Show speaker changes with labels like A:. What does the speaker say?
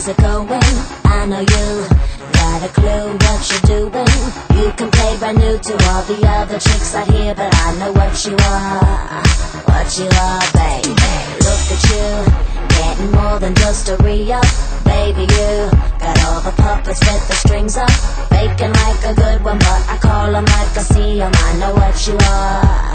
A: How's it going? I know you got a clue what you're doing. You can play brand new to all the other chicks out here, but I know what you are. What you are, baby. Look at you, getting more than just a re-up. Baby, you got all the puppets with the strings up. Faking like a good one, but I call them like I see them. I know what you are.